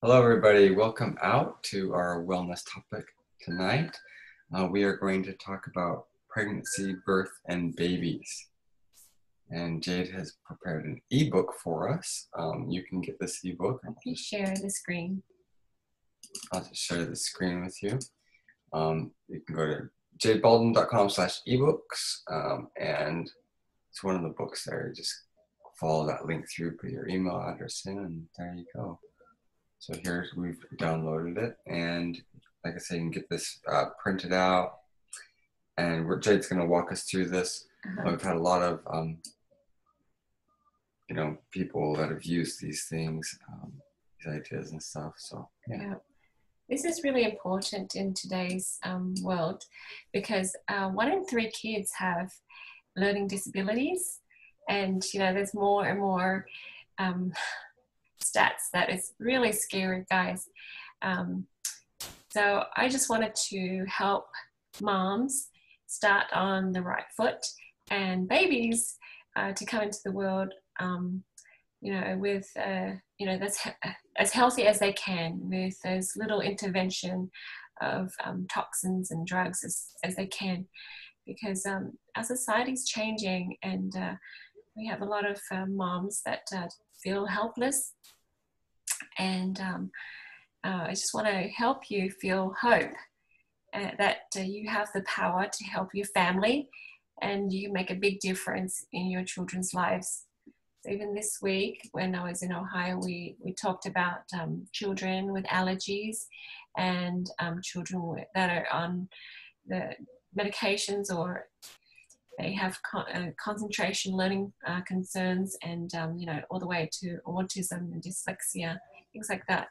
Hello, everybody. Welcome out to our wellness topic tonight. Uh, we are going to talk about pregnancy, birth, and babies. And Jade has prepared an ebook for us. Um, you can get this ebook. You share the screen. I'll just share the screen with you. Um, you can go to jadebalden.com slash ebooks um, and it's one of the books there. Just follow that link through, put your email address in, and there you go. So here we've downloaded it, and like I said, you can get this uh, printed out. And we're, Jade's going to walk us through this. Uh-huh. We've had a lot of, um, you know, people that have used these things, um, these ideas and stuff. So yeah. yeah. This is really important in today's um, world because uh, one in three kids have learning disabilities, and you know, there's more and more um, stats that is really scary, guys. Um, so I just wanted to help moms start on the right foot and babies uh, to come into the world, um, you know, with, uh, you know, that's as healthy as they can with as little intervention of um, toxins and drugs as, as they can. Because um, our society is changing and uh, we have a lot of uh, moms that uh, feel helpless and um, uh, I just want to help you feel hope uh, that uh, you have the power to help your family and you make a big difference in your children's lives. So even this week, when I was in Ohio, we, we talked about um, children with allergies and um, children that are on the medications or they have con- uh, concentration learning uh, concerns and um, you know all the way to autism and dyslexia things like that.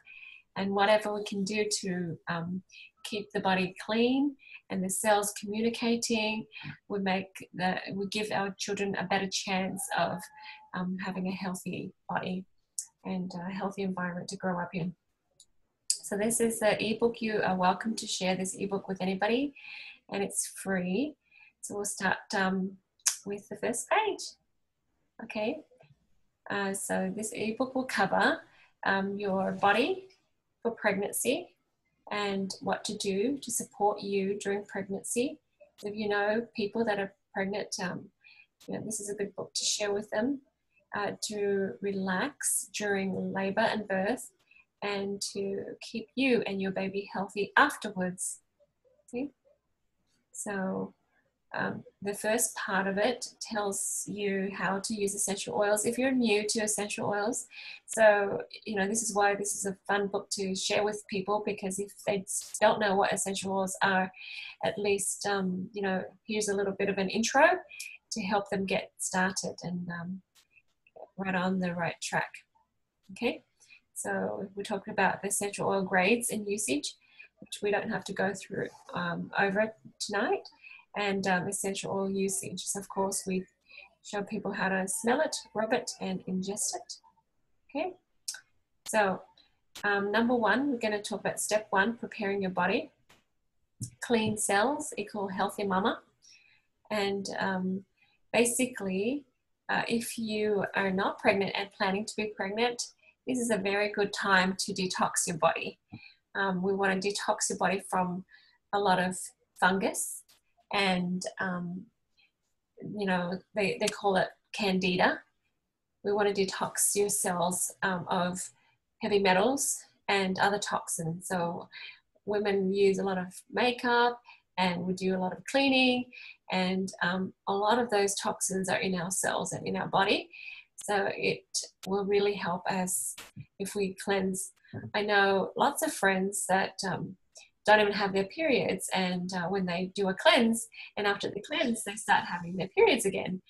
And whatever we can do to um, keep the body clean and the cells communicating, we make the we give our children a better chance of um, having a healthy body and a healthy environment to grow up in. So this is the ebook. You are welcome to share this ebook with anybody, and it's free. So we'll start um, with the first page. Okay. Uh, so this ebook will cover um, your body for pregnancy and what to do to support you during pregnancy. If you know people that are pregnant, um, you know, this is a good book to share with them uh, to relax during labor and birth and to keep you and your baby healthy afterwards. See? So um, the first part of it tells you how to use essential oils if you're new to essential oils. So, you know, this is why this is a fun book to share with people because if they don't know what essential oils are, at least, um, you know, here's a little bit of an intro to help them get started and um, right on the right track. Okay, so we're talking about the essential oil grades and usage, which we don't have to go through um, over tonight and um, essential oil usage. Of course, we show people how to smell it, rub it, and ingest it. Okay, so um, number one, we're going to talk about step one, preparing your body. Clean cells equal healthy mama. And um, basically, uh, if you are not pregnant and planning to be pregnant, this is a very good time to detox your body. Um, we want to detox your body from a lot of fungus and um, you know they, they call it candida. We want to detox your cells um, of heavy metals and other toxins. So women use a lot of makeup and we do a lot of cleaning and um, a lot of those toxins are in our cells and in our body. So it will really help us if we cleanse. I know lots of friends that um, don't even have their periods. And uh, when they do a cleanse and after the cleanse they start having their periods again.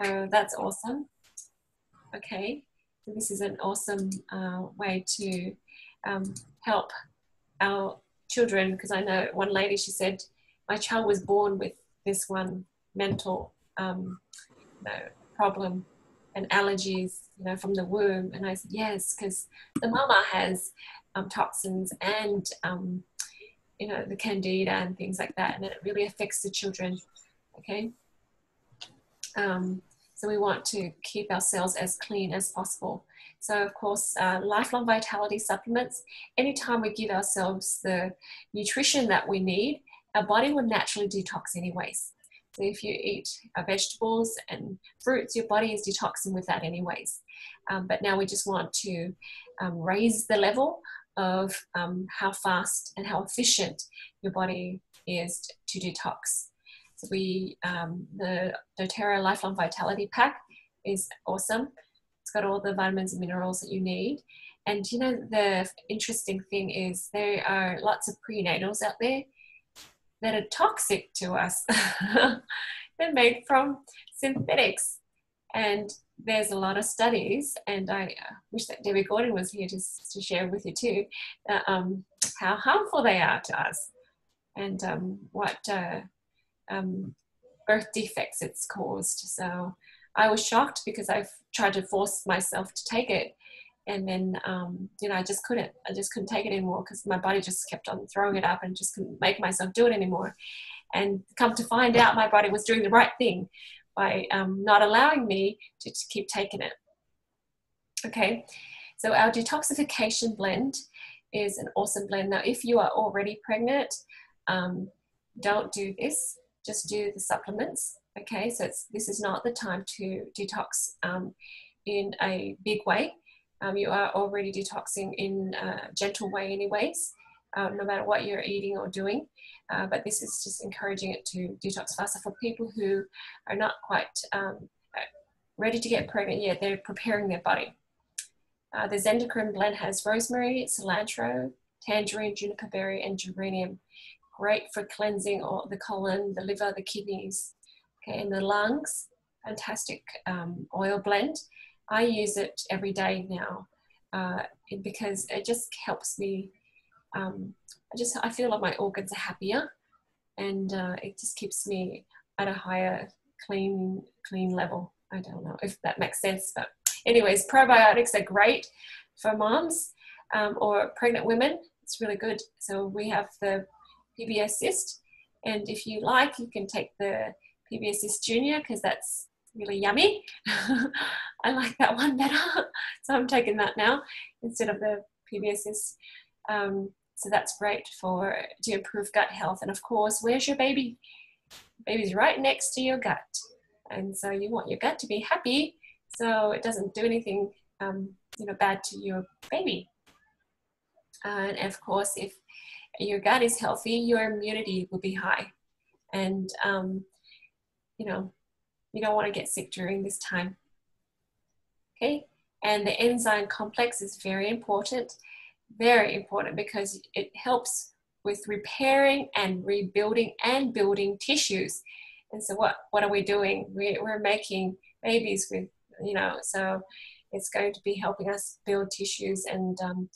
So that's awesome. Okay. So this is an awesome uh, way to um, help our children because i know one lady she said my child was born with this one mental um, you know, problem and allergies you know from the womb. And i said yes because the mama has um, toxins and um, you know, the candida and things like that, and it really affects the children. Okay. Um, So we want to keep ourselves as clean as possible. So of course, uh, lifelong vitality supplements, anytime we give ourselves the nutrition that we need, our body will naturally detox anyways. So if you eat uh, vegetables and fruits, your body is detoxing with that anyways. Um, but now we just want to um, raise the level of um, how fast and how efficient your body is to detox. So we, um, the doTERRA Lifelong Vitality Pack is awesome. It's got all the vitamins and minerals that you need. And you know, the interesting thing is there are lots of prenatals out there that are toxic to us. They're made from synthetics. And there's a lot of studies, and I uh, wish that Debbie Gordon was here to, to share with you too, uh, um, how harmful they are to us and um, what uh, um, birth defects it's caused. So I was shocked because I've tried to force myself to take it. And then, um, you know, I just couldn't. I just couldn't take it anymore because my body just kept on throwing it up and just couldn't make myself do it anymore. And come to find out, my body was doing the right thing by um, not allowing me to, keep taking it. Okay, so our detoxification blend is an awesome blend. Now, if you are already pregnant, um, don't do this just do the supplements. Okay, so this is not the time to detox um, in a big way. Um, you are already detoxing in a gentle way, anyways, uh, no matter what you're eating or doing. Uh, but this is just encouraging it to detox faster for people who are not quite um, ready to get pregnant yet. They're preparing their body. Uh, the Zendocrine blend has rosemary, cilantro, tangerine, juniper berry, and geranium great for cleansing all the colon, the liver, the kidneys, okay, and the lungs. Fantastic um, oil blend. I use it every day now uh, because it just helps me. Um, I just I feel like my organs are happier, and uh, it just keeps me at a higher clean clean level. I don't know if that makes sense, but anyways, probiotics are great for moms um, or pregnant women. It's really good. So we have the PB Assist. And if you like, you can take the PB Assist Junior because that's really yummy. I like that one better. so I'm taking that now instead of the PB Assist. Um, so that's great for to improve gut health. And of course, where's your baby? Baby's right next to your gut. And so you want your gut to be happy so it doesn't do anything um, you know bad to your baby. And of course, if your gut is healthy, your immunity will be high. And, um, you know, you don't want to get sick during this time. Okay, and the enzyme complex is very important, very important because it helps with repairing and rebuilding and building tissues. And so, what, what are we doing? We, we're making babies with, you know, so it's going to be helping us build tissues and, um,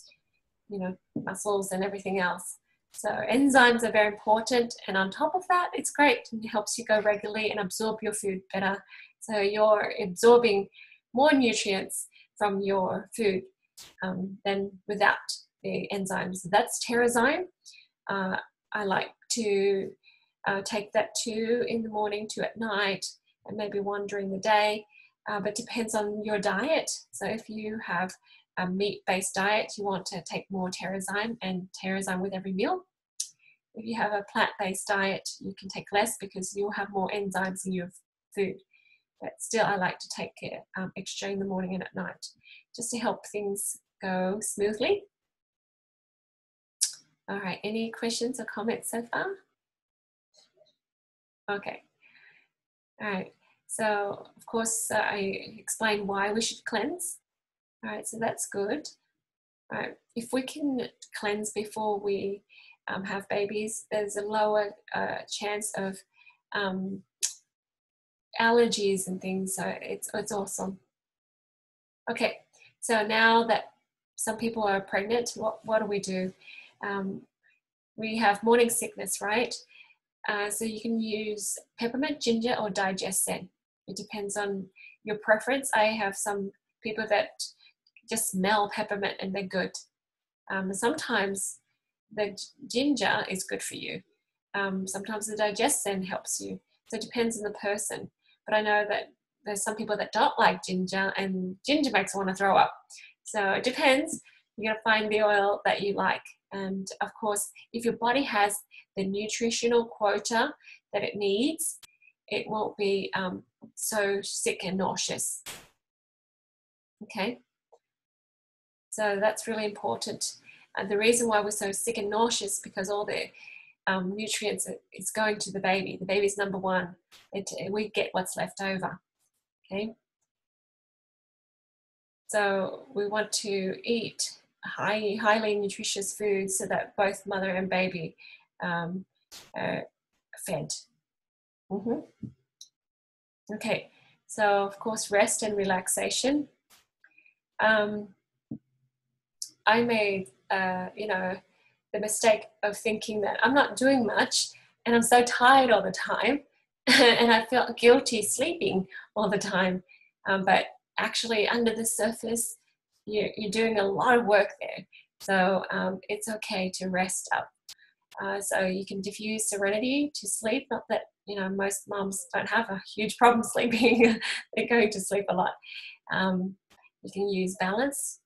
you know, muscles and everything else. So enzymes are very important. And on top of that, it's great. It helps you go regularly and absorb your food better. So you're absorbing more nutrients from your food um, than without the enzymes. That's Terrazyme. Uh, I like to uh, take that two in the morning, two at night, and maybe one during the day. Uh, but depends on your diet. So if you have a meat-based diet, you want to take more Terrazyme and Terrazyme with every meal. If you have a plant-based diet, you can take less because you'll have more enzymes in your food. But still, I like to take um, extra in the morning and at night, just to help things go smoothly. All right, any questions or comments so far? Okay. All right, so of course uh, I explained why we should cleanse. All right, so that's good. All right, if we can cleanse before we um, have babies, there's a lower uh, chance of um, allergies and things. So it's it's awesome. Okay, so now that some people are pregnant, what what do we do? Um, we have morning sickness, right? Uh, so you can use peppermint, ginger, or DigestZen. It depends on your preference. I have some people that just smell peppermint and they're good. Um, sometimes the ginger is good for you. Um, sometimes the DigestZen helps you. So it depends on the person. But I know that there's some people that don't like ginger, and ginger makes want to throw up. So it depends. You're gonna find the oil that you like, and of course, if your body has the nutritional quota that it needs, it won't be um, so sick and nauseous. Okay, so that's really important. And the reason why we're so sick and nauseous because all the um, nutrients is going to the baby. The baby's number one. It, we get what's left over. Okay. So we want to eat high, highly nutritious foods so that both mother and baby um, are fed. Mm-hmm. Okay, so of course, rest and relaxation. Um, I made, uh, you know, the mistake of thinking that I'm not doing much and I'm so tired all the time and I felt guilty sleeping all the time. Um, but actually, under the surface, you're, you're, doing a lot of work there. So um, it's okay to rest up. Uh, so you can diffuse serenity to sleep. Not that you know most moms don't have a huge problem sleeping; they're going to sleep a lot. Um, you can use balance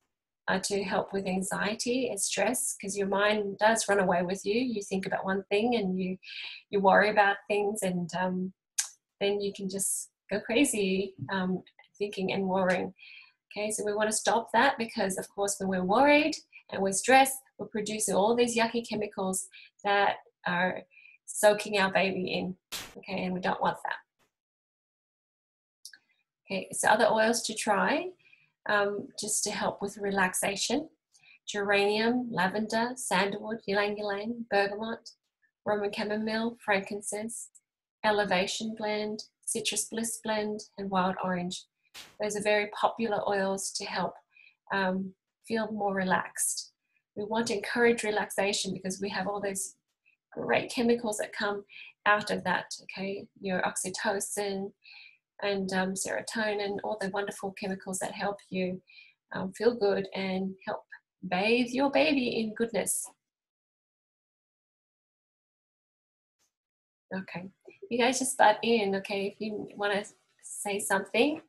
uh, to help with anxiety and stress because your mind does run away with you. You think about one thing and you you worry about things, and um, then you can just go crazy um, thinking and worrying. Okay, so we want to stop that because, of course, when we're worried and we're stressed, we're producing all these yucky chemicals that are soaking our baby in. Okay, and we don't want that. Okay, so other oils to try um, just to help with relaxation. Geranium, lavender, sandalwood, ylang ylang, bergamot, Roman chamomile, frankincense, elevation blend, citrus bliss blend, and wild orange. Those are very popular oils to help um, feel more relaxed. We want to encourage relaxation because we have all those great chemicals that come out of that. Okay, your oxytocin, and um, serotonin, all the wonderful chemicals that help you um, feel good and help bathe your baby in goodness. Okay, you guys just butt in, okay, if you want to say something.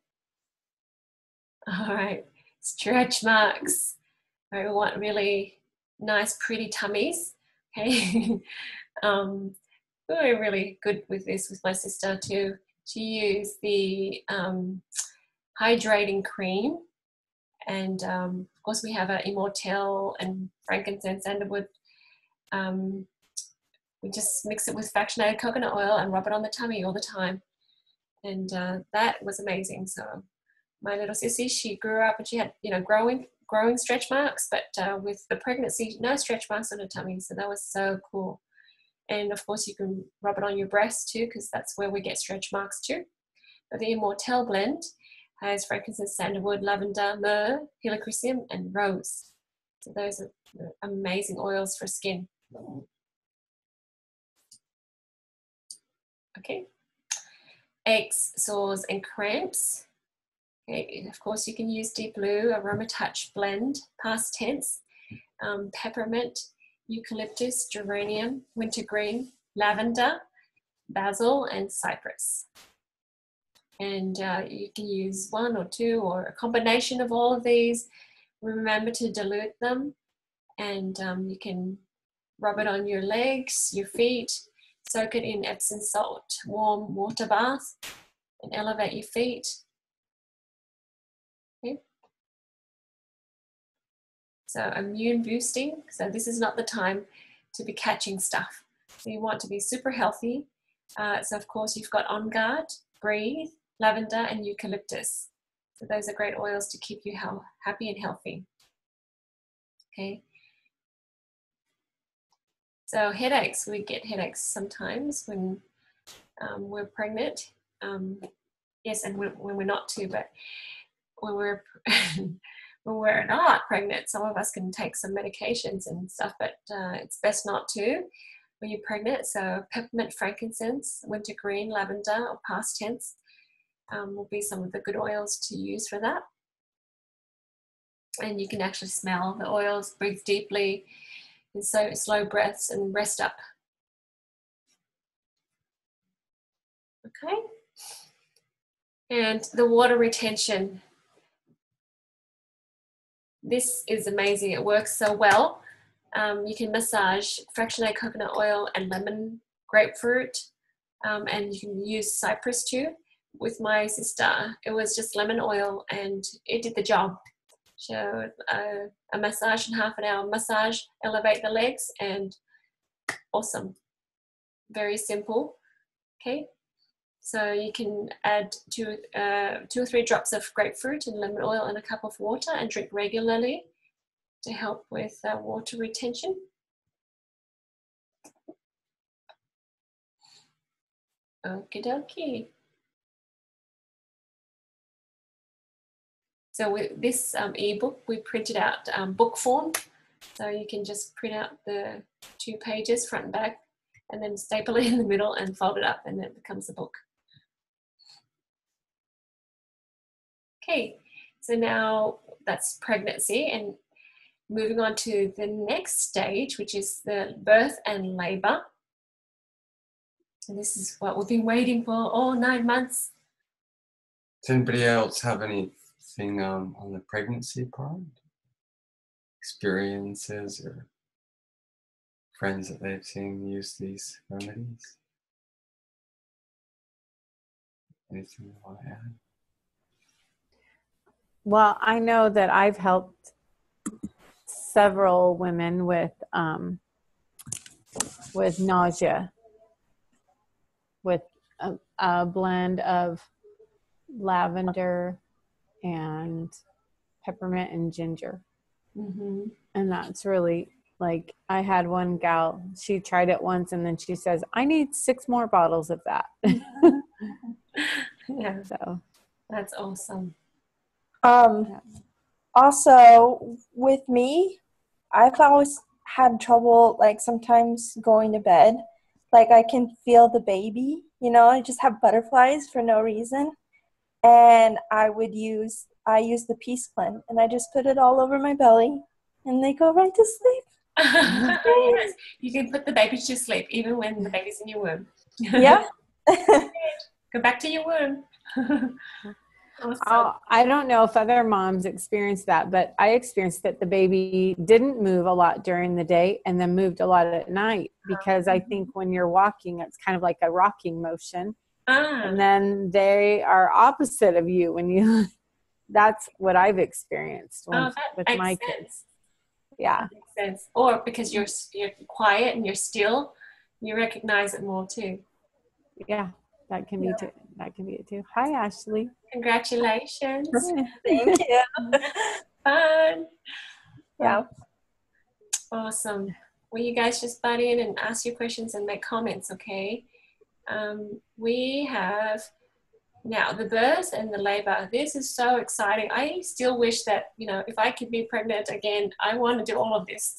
All right, stretch marks. I want really nice, pretty tummies. Okay, um, we're really good with this with my sister too to use the um, hydrating cream. And um, of course, we have a Immortelle and frankincense, sandalwood. Um, we just mix it with fractionated coconut oil and rub it on the tummy all the time. And uh, that was amazing. So my little sissy, she grew up and she had, you know, growing growing stretch marks, but uh, with the pregnancy, no stretch marks on her tummy. So that was so cool. And of course, you can rub it on your breast too, because that's where we get stretch marks too. But the Immortelle blend has frankincense, sandalwood, lavender, myrrh, helichrysum, and rose. So those are amazing oils for skin. Okay. Aches, sores, and cramps. Okay, of course, you can use Deep Blue, Aroma Touch blend, PastTense, um, peppermint, eucalyptus, geranium, wintergreen, lavender, basil, and cypress. And uh, you can use one or two or a combination of all of these. Remember to dilute them and um, you can rub it on your legs, your feet, soak it in Epsom salt, warm water bath, and elevate your feet. So immune boosting. So this is not the time to be catching stuff. So you want to be super healthy. Uh, so of course you've got On Guard, Breathe, Lavender and Eucalyptus. So those are great oils to keep you happy and healthy. Okay. So headaches, we get headaches sometimes when um, we're pregnant. Um, yes, and when, when, we're not too, but when we're we're not pregnant, some of us can take some medications and stuff, but uh, it's best not to when you're pregnant. So peppermint, frankincense, wintergreen, lavender, or PastTense um, will be some of the good oils to use for that. And you can actually smell the oils, breathe deeply, and so slow breaths and rest up. Okay. And the water retention. This is amazing. It works so well. Um, you can massage fractionated coconut oil and lemon grapefruit, um, and you can use cypress too. With my sister, it was just lemon oil, and it did the job. So uh, a massage in half an hour massage, elevate the legs, and awesome. Very simple. Okay, so you can add two, uh, two or three drops of grapefruit and lemon oil in a cup of water and drink regularly to help with uh, water retention. Okie dokie. So with this um, ebook, we printed out um, book form. So you can just print out the two pages, front and back, and then staple it in the middle and fold it up and it becomes a book. Okay, so now that's pregnancy and moving on to the next stage, which is the birth and labor. And this is what we've been waiting for all nine months. Does anybody else have anything um, on the pregnancy part? Experiences or friends that they've seen use these remedies? Anything you want to add? Well, I know that I've helped several women with um, with nausea with a, a blend of lavender and peppermint and ginger. Mm-hmm. And that's really like I had one gal, she tried it once and then she says, I need six more bottles of that. yeah, so that's awesome. Um, also with me, I've always had trouble like sometimes going to bed. Like I can feel the baby, you know, I just have butterflies for no reason. And I would use I use the peace blend and I just put it all over my belly and they go right to sleep. yes, you can put the baby to sleep even when the baby's in your womb. Yeah. Go back to your womb. awesome. I'll- don't know if other moms experienced that, but I experienced that the baby didn't move a lot during the day and then moved a lot at night because I think when you're walking, it's kind of like a rocking motion. Ah, And then they are opposite of you when you, that's what I've experienced Oh, with, that with makes my sense. kids. Yeah. makes sense. Or because you're you're quiet and you're still, you recognize it more too. Yeah. That can be too. That can be it too. Hi, Ashley. Congratulations. Thank you. Fun. Yeah. Awesome. Well, you guys just butt in and ask your questions and make comments, okay? Um, we have now the birth and the labor. This is so exciting. I still wish that, you know, if I could be pregnant again, I want to do all of this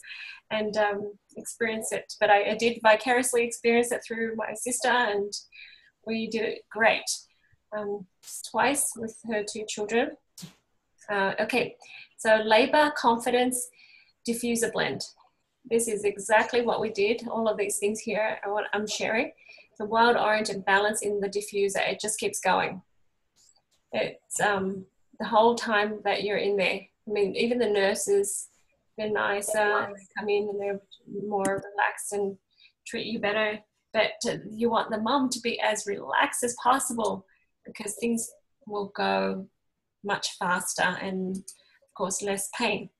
and um, experience it. But I, I did vicariously experience it through my sister, and we did it great um, twice with her two children. Uh, okay, so labor, confidence, diffuser blend. This is exactly what we did. All of these things here are what I'm sharing. The wild orange and balance in the diffuser, it just keeps going. It's um, the whole time that you're in there. I mean, even the nurses, they're nicer they come in and they're more relaxed and treat you better. But you want the mum to be as relaxed as possible because things will go much faster and, of course, less pain.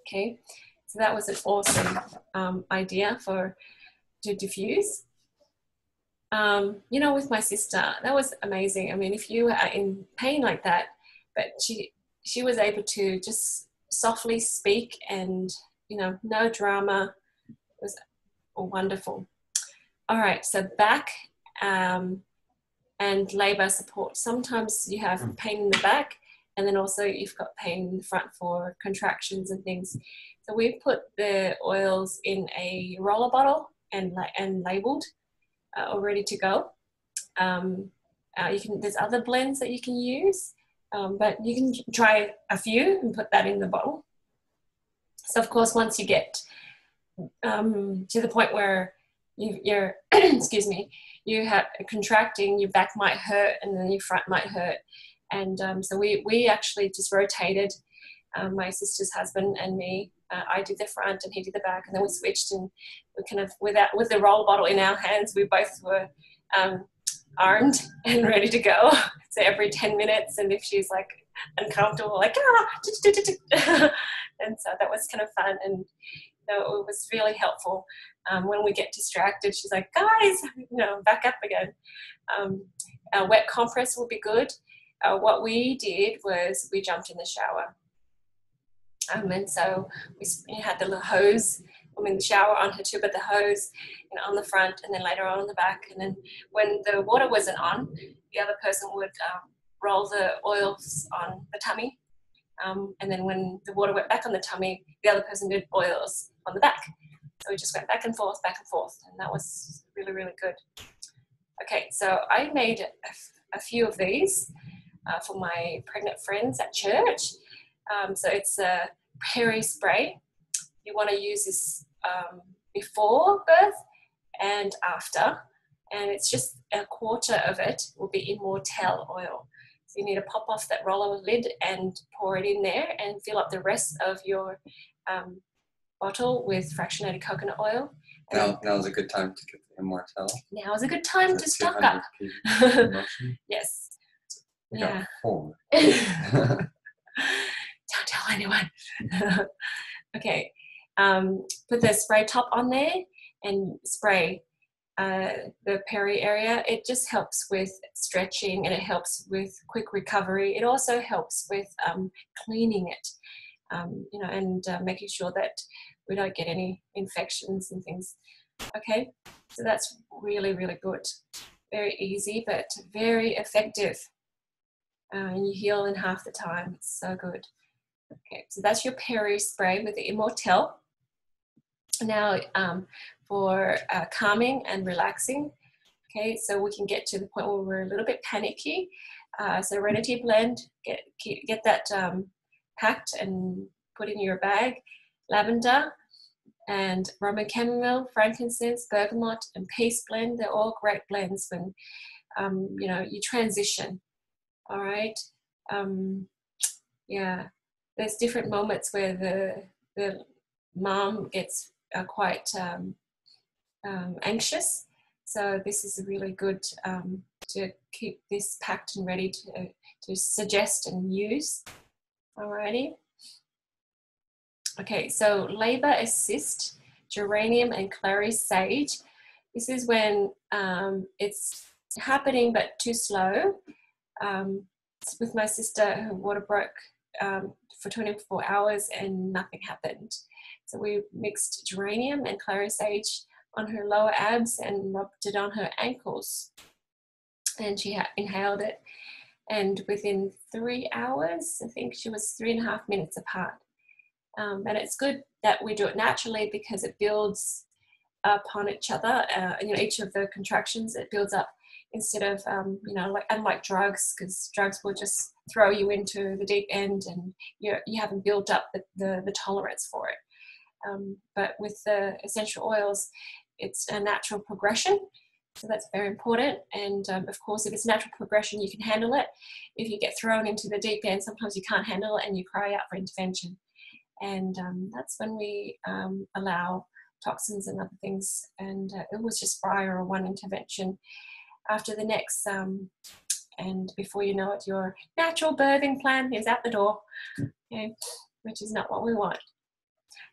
Okay, so that was an awesome um, idea for to diffuse. Um, you know, with my sister, that was amazing. I mean, if you are in pain like that, but she she was able to just softly speak and you know, no drama. It was wonderful. All right, so back um, and labor support. Sometimes you have pain in the back, and then also you've got pain in the front for contractions and things. So we've put the oils in a roller bottle and and labeled, uh, all ready to go. Um, uh, you can there's other blends that you can use, um, but you can try a few and put that in the bottle. So of course, once you get um, to the point where you, you're excuse me you have contracting your back might hurt and then your front might hurt. And um, so we we actually just rotated um, my sister's husband and me. Uh, I did the front and he did the back and then we switched and we kind of with that with the roll bottle in our hands we both were um, armed and ready to go. So every 10 minutes and if she's like uncomfortable like ah, and so that was kind of fun and know, it was really helpful um, when we get distracted, she's like, guys, you know, back up again. Um, a wet compress will be good. Uh, what we did was we jumped in the shower. Um, and so we had the little hose, I mean, the shower on her too, but the hose you know, on the front and then later on on the back. And then when the water wasn't on, the other person would um, roll the oils on the tummy. Um, and then when the water went back on the tummy, the other person did oils on the back. So we just went back and forth, back and forth, and that was really, really good. Okay, so I made a, few of these uh, for my pregnant friends at church. Um, so it's a peri spray. You want to use this um, before birth and after, and it's just a quarter of it will be Immortelle oil. So you need to pop off that roller lid and pour it in there and fill up the rest of your um, bottle with fractionated coconut oil. Now, now is a good time to get the Immortelle. Now is a good time to stock up. yes. We yeah. four. Don't tell anyone. okay. Um, put the spray top on there and spray uh, the peri area. It just helps with stretching and it helps with quick recovery. It also helps with um, cleaning it um, you know, and uh, making sure that we don't get any infections and things. Okay, so that's really, really good. Very easy, but very effective. Uh, and you heal in half the time. It's so good. Okay, so that's your peri spray with the Immortelle. Now, um, for uh, calming and relaxing, okay, so we can get to the point where we're a little bit panicky. Uh, Serenity Blend, get get that um, packed and put in your bag. Lavender and Roman chamomile, frankincense, bergamot, and peace blend. They're all great blends when um, you know you transition. All right. Um, yeah, there's different moments where the the mom gets uh, quite um, um anxious. So this is a really good um, to keep this packed and ready to, to suggest and use. Alrighty. Okay, so labor assist, geranium and clary sage. This is when um, it's happening but too slow. Um, with my sister, her water broke um, for 24 hours and nothing happened. So we mixed geranium and clary sage on her lower abs and rubbed it on her ankles. And she inhaled it and within three hours, I think she was three and a half minutes apart. Um, and it's good that we do it naturally because it builds upon each other. Uh, you know, each of the contractions it builds up instead of um, you know like unlike drugs because drugs will just throw you into the deep end and you you haven't built up the, the, the tolerance for it. Um, but with the essential oils, it's a natural progression so that's very important. And um, of course, if it's natural progression, you can handle it. If you get thrown into the deep end, sometimes you can't handle it and you cry out for intervention. And um, that's when we um, allow toxins and other things. And uh, it was just prior or one intervention after the next. Um, and before you know it, your natural birthing plan is out the door, okay, which is not what we want.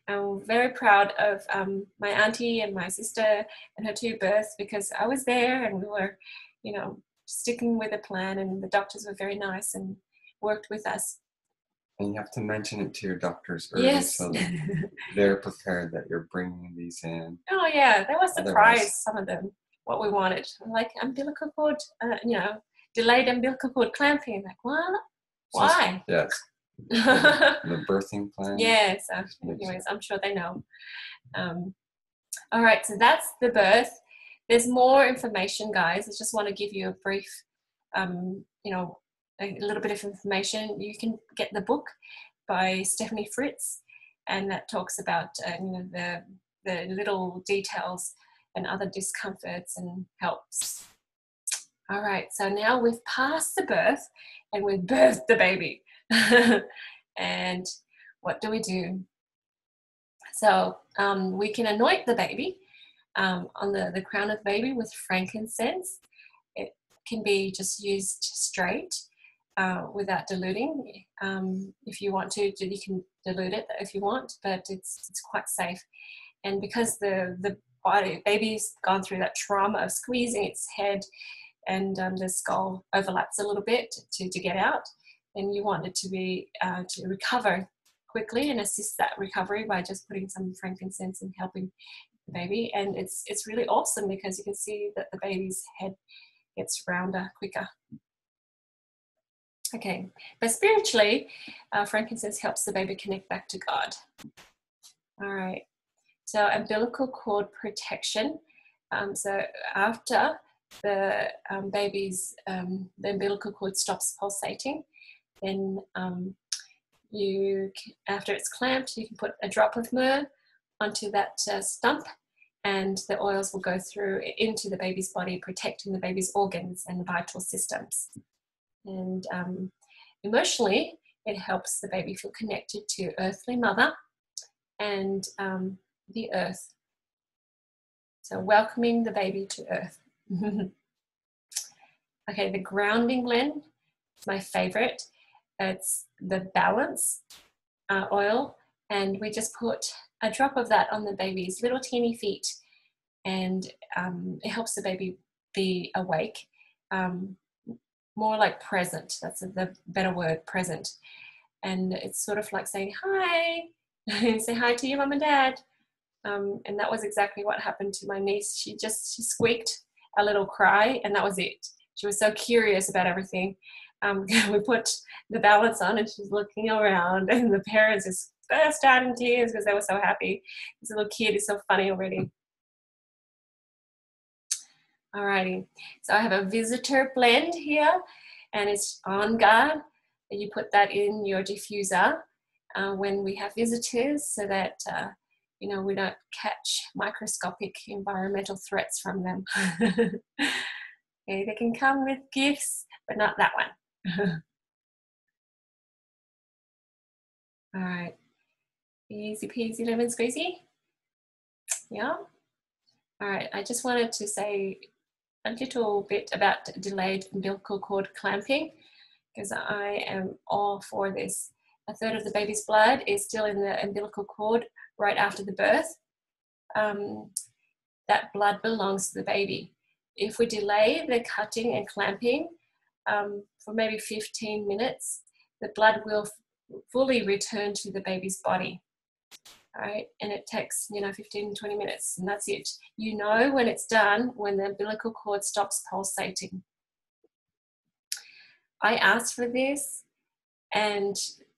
I'm very proud of um, my auntie and my sister and her two births because I was there and we were, you know, sticking with a plan and the doctors were very nice and worked with us. And you have to mention it to your doctors early yes. so that they're prepared that you're bringing these in. Oh yeah, they were surprised Otherwise. some of them what we wanted, like umbilical cord, uh, you know, delayed umbilical cord clamping. Like what? Why? Yes the, birthing plan. Yes. anyways, I'm sure they know. Um, all right, so that's the birth. There's more information, guys. I just want to give you a brief, um, you know, a little bit of information. You can get the book by Stephanie Fritz, and that talks about uh, you know the the little details and other discomforts and helps. All right, so now we've passed the birth and we've birthed the baby. and what do we do? So um, we can anoint the baby um, on the, the crown of the baby with frankincense. It can be just used straight uh, without diluting. Um, if you want to, you can dilute it if you want, but it's, it's quite safe. And because the, the body, baby's gone through that trauma of squeezing its head and um, the skull overlaps a little bit to, to get out, then you want it to be uh, to recover quickly and assist that recovery by just putting some frankincense and helping the baby. And it's it's really awesome because you can see that the baby's head gets rounder quicker. Okay, but spiritually, uh, frankincense helps the baby connect back to God. All right, so umbilical cord protection. Um, so after the um, baby's um, the umbilical cord stops pulsating, then um, you after it's clamped, you can put a drop of myrrh onto that uh, stump, and the oils will go through into the baby's body, protecting the baby's organs and vital systems. And um, emotionally, it helps the baby feel connected to earthly mother and um, the earth. So welcoming the baby to earth. okay, the grounding blend my favorite. It's the balance uh, oil, and we just put a drop of that on the baby's little teeny feet, and um, it helps the baby be awake, um, more like present. That's the better word, present. And it's sort of like saying hi, say hi to your mum and dad. Um, and that was exactly what happened to my niece. She just she squeaked a little cry, and that was it. She was so curious about everything. Um, we put the balance on, and she's looking around, and the parents just burst out in tears because they were so happy. This little kid is so funny already. Alrighty, so I have a visitor blend here, and it's on guard. And You put that in your diffuser uh, when we have visitors, so that uh, you know, we don't catch microscopic environmental threats from them. okay, they can come with gifts, but not that one. All right, easy peasy lemon squeezy. Yeah. All right, I just wanted to say a little bit about delayed umbilical cord clamping because I am all for this. A third of the baby's blood is still in the umbilical cord right after the birth, um, that blood belongs to the baby. If we delay the cutting and clamping um, for maybe 15 minutes, the blood will fully return to the baby's body. All right, and it takes you know 15 20 minutes, and that's it. You know when it's done when the umbilical cord stops pulsating. I asked for this, and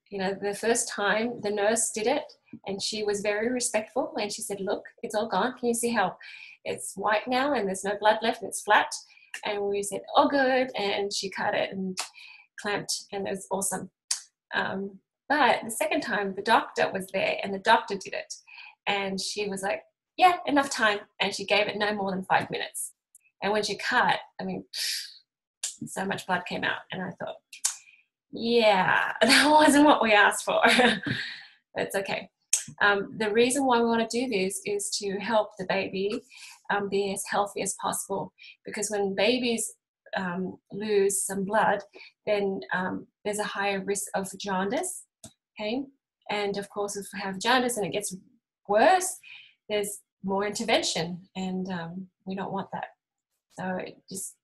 you know the first time the nurse did it, and she was very respectful and she said, Look, it's all gone. Can you see how it's white now and there's no blood left and it's flat? And we said, Oh, good. And she cut it and clamped, and it was awesome. Um, but the second time, the doctor was there and the doctor did it. And she was like, Yeah, enough time. And she gave it no more than five minutes. And when she cut, I mean, so much blood came out. And I thought, yeah, that wasn't what we asked for. it's okay. Um, the reason why we want to do this is to help the baby um, be as healthy as possible because when babies um, lose some blood, then um, there's a higher risk of jaundice. Okay, and of course, if we have jaundice and it gets worse, there's more intervention, and um, we don't want that. So it just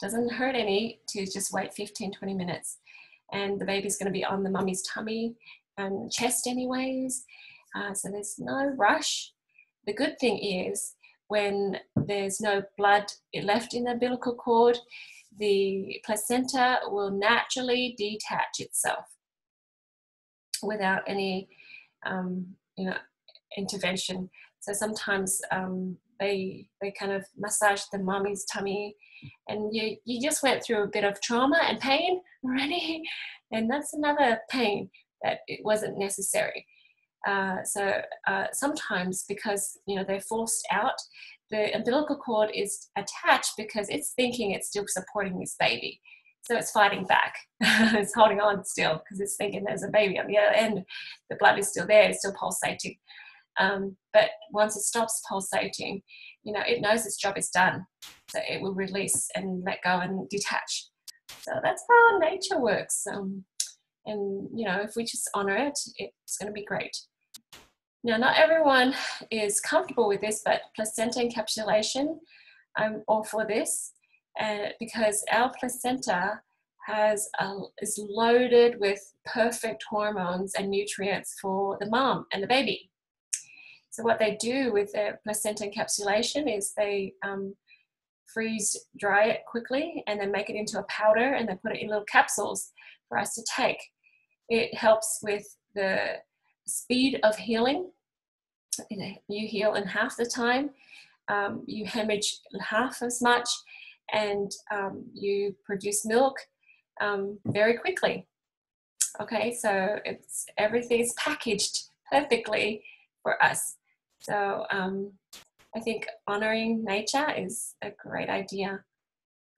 doesn't hurt any to just wait 15 20 minutes and the baby's going to be on the mummy's tummy and chest anyways. Uh, so there's no rush. The good thing is when there's no blood left in the umbilical cord, the placenta will naturally detach itself without any um, you know intervention. So sometimes um, they they kind of massage the mummy's tummy, and you you just went through a bit of trauma and pain already, and that's another pain that it wasn't necessary. Uh, so uh, sometimes because you know they're forced out, the umbilical cord is attached because it's thinking it's still supporting this baby. So it's fighting back. it's holding on still because it's thinking there's a baby on the other end. The blood is still there, it's still pulsating. Um, but once it stops pulsating, you know, it knows its job is done. So it will release and let go and detach. So that's how nature works. Um, and, you know, if we just honor it, it's going to be great. Now, not everyone is comfortable with this, but placenta encapsulation, I'm all for this uh, because our placenta has a, is loaded with perfect hormones and nutrients for the mom and the baby. So what they do with their placenta encapsulation is they um, freeze dry it quickly and then make it into a powder and then put it in little capsules for us to take. It helps with the speed of healing. You heal in half the time, um, you hemorrhage half as much, and um, you produce milk um, very quickly. Okay, so it's everything is packaged perfectly for us. So um, I think honoring nature is a great idea.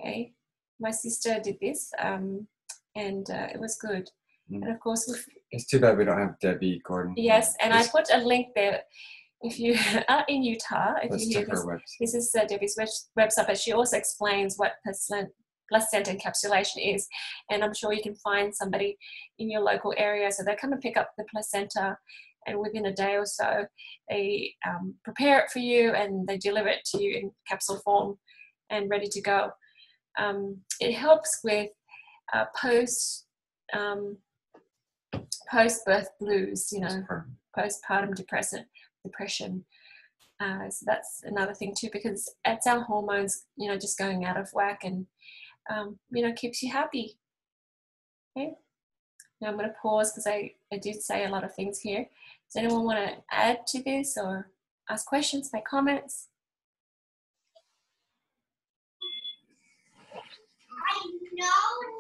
Okay, my sister did this, um, and uh, it was good. Mm. And of course, it's too bad we don't have Debbie Gordon. Yes, and I put a link there. If you are in Utah, if you hear this, this is uh, Debbie's website, but she also explains what placenta encapsulation is, and I'm sure you can find somebody in your local area. So they come and pick up the placenta, and within a day or so, they um, prepare it for you and they deliver it to you in capsule form and ready to go. Um, it helps with uh, post um, post birth blues, you know, postpartum depression. depression. Uh, so that's another thing too, because it's our hormones, you know, just going out of whack and, um, you know, keeps you happy. Okay. Now I'm going to pause because I, I did say a lot of things here. Does anyone want to add to this or ask questions, make comments? I know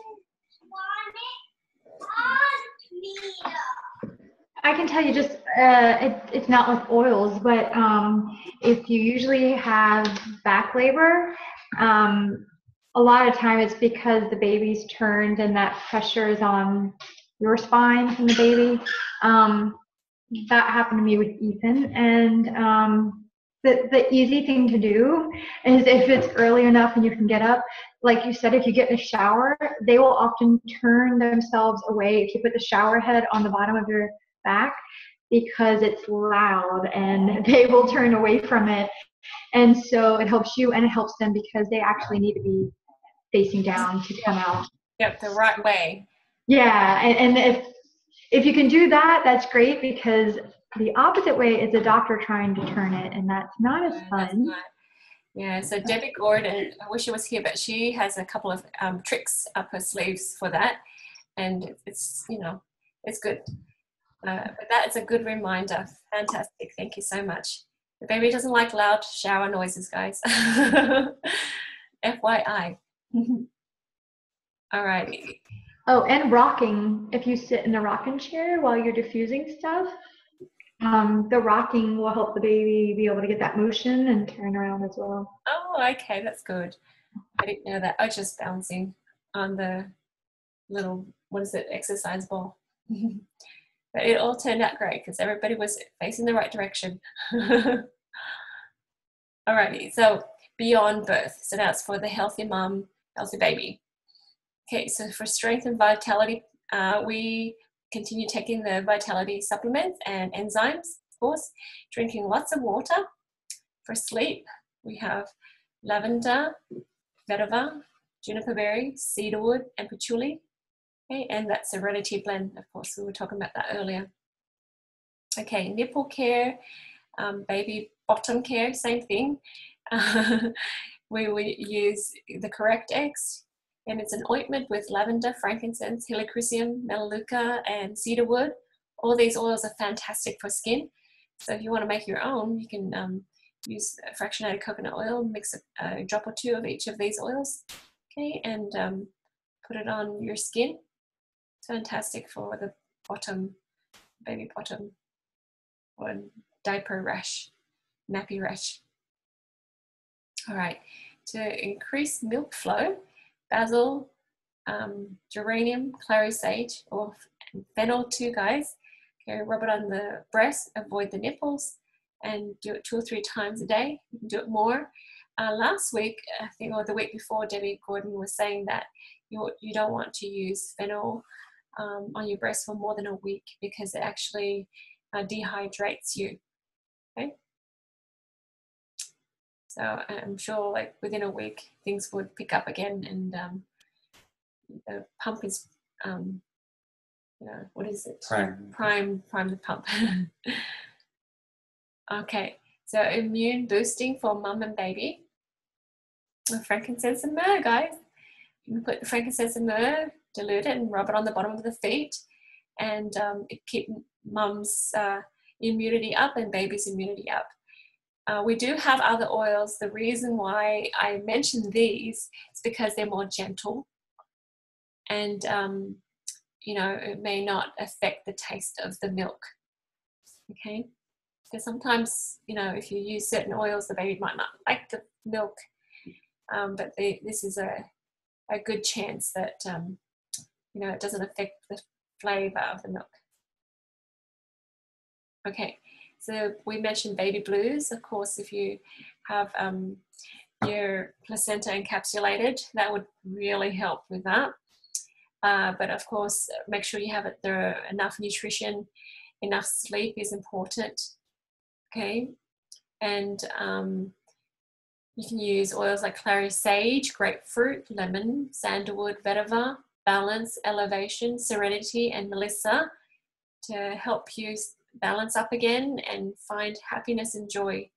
I can tell you just uh, it, it's not with oils, but um, if you usually have back labor, um, a lot of time it's because the baby's turned and that pressure is on your spine from the baby. Um, that happened to me with Ethan, and um, the the easy thing to do is if it's early enough and you can get up, like you said, if you get in a shower, they will often turn themselves away if you put the shower head on the bottom of your back because it's loud and they will turn away from it. And so it helps you and it helps them because they actually need to be facing down to come out. Yep, the right way. Yeah, and, and if if you can do that, that's great because the opposite way is a doctor trying to turn it, and that's not as fun. Not, yeah, so Debbie Gordon, I wish she was here, but she has a couple of um, tricks up her sleeves for that, and it's you know it's good. Uh, but that is a good reminder. Fantastic. Thank you so much. The baby doesn't like loud shower noises, guys. FYI. All right. Oh, and rocking. If you sit in a rocking chair while you're diffusing stuff, um, the rocking will help the baby be able to get that motion and turn around as well. Oh, okay, that's good. I didn't know that. I was just bouncing on the little, what is it, exercise ball. but it all turned out great because everybody was facing the right direction. Alrighty, so beyond birth. So that's for the healthy mom, healthy baby. Okay, so for strength and vitality, uh, we continue taking the vitality supplements and enzymes, of course, drinking lots of water. For sleep, we have lavender, vetiver, juniper berry, cedarwood, and patchouli. Okay, and that serenity blend, of course, we were talking about that earlier. Okay, nipple care, um, baby bottom care, same thing. we will use the Correct-X and it's an ointment with lavender, frankincense, helichrysum, melaleuca, and cedarwood. All these oils are fantastic for skin. So if you want to make your own, you can um, use fractionated coconut oil, mix a, a, drop or two of each of these oils, okay, and um, put it on your skin. It's fantastic for the bottom, baby bottom, or diaper rash, nappy rash. All right, to increase milk flow, basil, um, geranium, clary sage, or fennel too, guys. Okay, rub it on the breast, avoid the nipples, and do it two or three times a day. You can do it more. Uh, last week, I think, or the week before, Debbie Gordon was saying that you, you don't want to use fennel um, on your breast for more than a week because it actually uh, dehydrates you. Okay. So I'm sure, like within a week, things would pick up again, and um, the pump is, um, you know, what is it? Prime. Prime, prime the pump. okay. So immune boosting for mum and baby. Frankincense and myrrh, guys. You can put the frankincense and myrrh, dilute it, and rub it on the bottom of the feet, and um, it keep mum's uh, immunity up and baby's immunity up. Uh, we do have other oils. The reason why I mention these is because they're more gentle and, um, you know, it may not affect the taste of the milk. Okay? Because sometimes, you know, if you use certain oils, the baby might not like the milk, um, but they, this is a, a good chance that, um, you know, it doesn't affect the flavor of the milk. Okay, so we mentioned baby blues. Of course, if you have um, your placenta encapsulated, that would really help with that. Uh, but of course, make sure you have it, there enough nutrition, enough sleep is important. Okay, and um, you can use oils like clary sage, grapefruit, lemon, sandalwood, vetiver, balance, elevation, serenity, and melissa to help you balance up again and find happiness and joy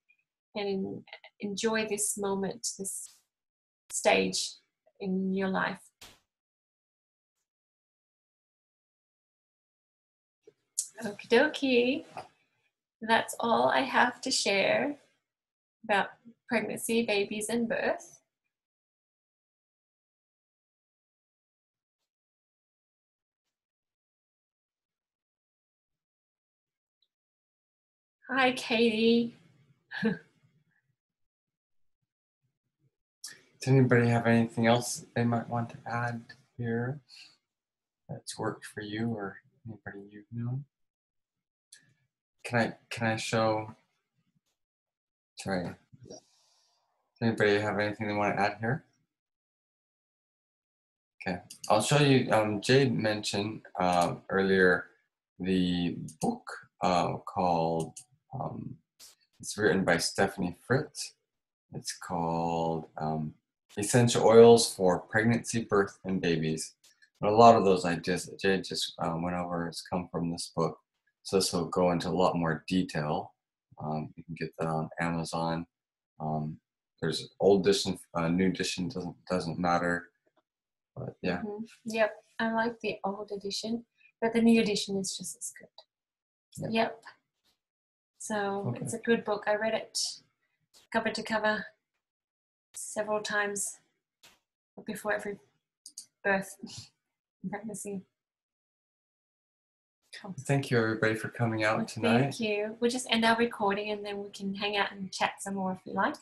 and enjoy this moment, this stage in your life. Okie dokie. That's all I have to share about pregnancy, babies, and birth. Hi, Katie. Does anybody have anything else they might want to add here that's worked for you or anybody you've known? Can I can I show? Sorry. Does anybody have anything they want to add here? Okay, I'll show you. Um, Jade mentioned uh, earlier the book uh, called. Um, it's written by Stephanie Fritz. It's called um, Essential Oils for Pregnancy, Birth, and Babies. But a lot of those ideas that Jade just um, went over has come from this book. So this will go into a lot more detail. Um, you can get that on Amazon. Um, there's old edition, uh, new edition doesn't doesn't matter. But yeah. Mm-hmm. Yep, I like the old edition, but the new edition is just as good. Yep. Yep. So Okay. it's a good book. I read it cover to cover several times before every birth and pregnancy. Cool. Thank you everybody for coming Well, out tonight. Thank you. We'll just end our recording and then we can hang out and chat some more if you like.